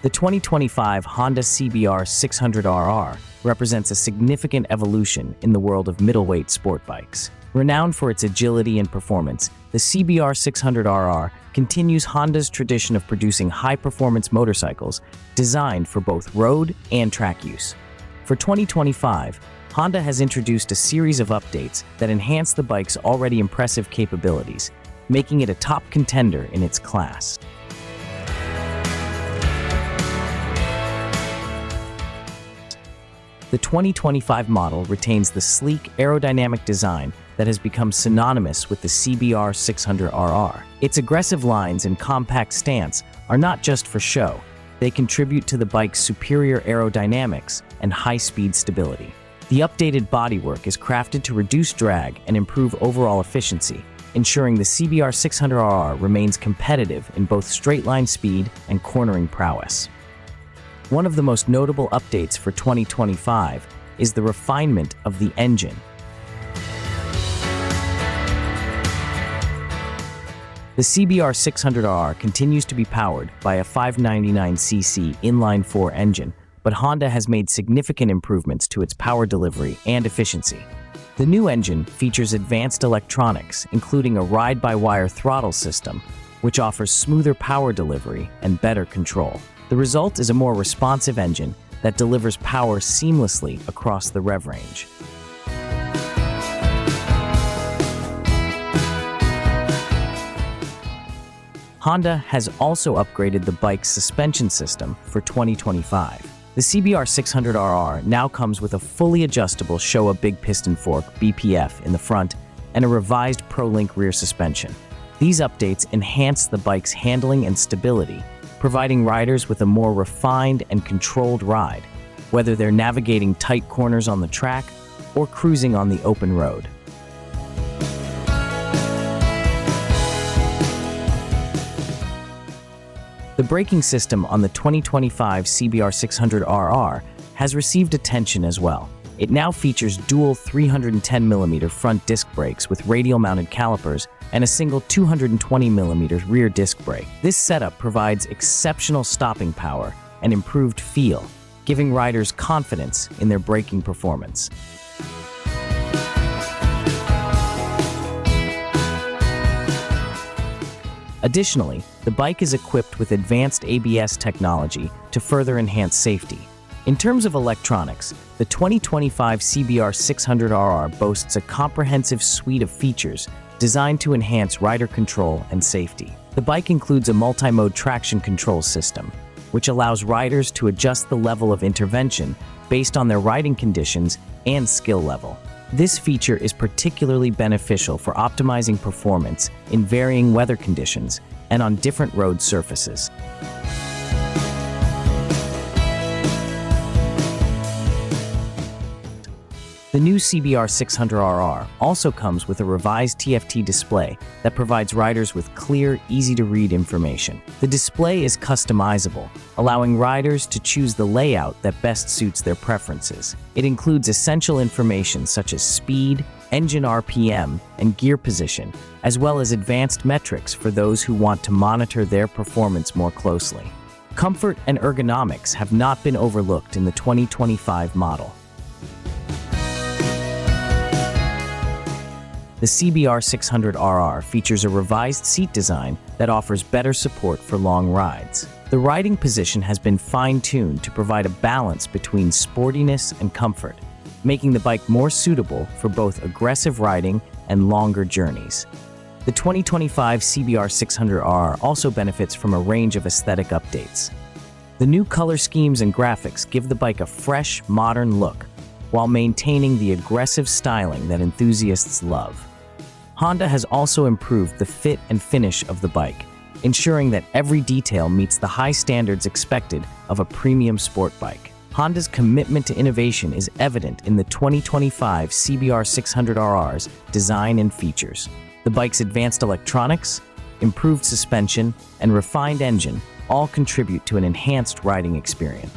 The 2025 Honda CBR 600RR represents a significant evolution in the world of middleweight sport bikes. Renowned for its agility and performance, the CBR 600RR continues Honda's tradition of producing high-performance motorcycles designed for both road and track use. For 2025, Honda has introduced a series of updates that enhance the bike's already impressive capabilities, making it a top contender in its class. The 2025 model retains the sleek aerodynamic design that has become synonymous with the CBR 600RR. Its aggressive lines and compact stance are not just for show, they contribute to the bike's superior aerodynamics and high-speed stability. The updated bodywork is crafted to reduce drag and improve overall efficiency, ensuring the CBR 600RR remains competitive in both straight-line speed and cornering prowess. One of the most notable updates for 2025 is the refinement of the engine. The CBR 600RR continues to be powered by a 599cc inline-4 engine, but Honda has made significant improvements to its power delivery and efficiency. The new engine features advanced electronics, including a ride-by-wire throttle system, which offers smoother power delivery and better control. The result is a more responsive engine that delivers power seamlessly across the rev range. Honda has also upgraded the bike's suspension system for 2025. The CBR 600RR now comes with a fully adjustable Showa Big Piston Fork BPF in the front and a revised ProLink rear suspension. These updates enhance the bike's handling and stability providing riders with a more refined and controlled ride, whether they're navigating tight corners on the track or cruising on the open road. The braking system on the 2025 CBR 600RR has received attention as well. It now features dual 310mm front disc brakes with radial mounted calipers and a single 220mm rear disc brake. This setup provides exceptional stopping power and improved feel, giving riders confidence in their braking performance. Additionally, the bike is equipped with advanced ABS technology to further enhance safety. In terms of electronics, the 2025 CBR 600RR boasts a comprehensive suite of features designed to enhance rider control and safety. The bike includes a multi-mode traction control system, which allows riders to adjust the level of intervention based on their riding conditions and skill level. This feature is particularly beneficial for optimizing performance in varying weather conditions and on different road surfaces. The new CBR 600RR also comes with a revised TFT display that provides riders with clear, easy-to-read information. The display is customizable, allowing riders to choose the layout that best suits their preferences. It includes essential information such as speed, engine RPM, and gear position, as well as advanced metrics for those who want to monitor their performance more closely. Comfort and ergonomics have not been overlooked in the 2025 model. The CBR 600RR features a revised seat design that offers better support for long rides. The riding position has been fine-tuned to provide a balance between sportiness and comfort, making the bike more suitable for both aggressive riding and longer journeys. The 2025 CBR 600RR also benefits from a range of aesthetic updates. The new color schemes and graphics give the bike a fresh, modern look, while maintaining the aggressive styling that enthusiasts love. Honda has also improved the fit and finish of the bike, ensuring that every detail meets the high standards expected of a premium sport bike. Honda's commitment to innovation is evident in the 2025 CBR 600RR's design and features. The bike's advanced electronics, improved suspension, and refined engine all contribute to an enhanced riding experience.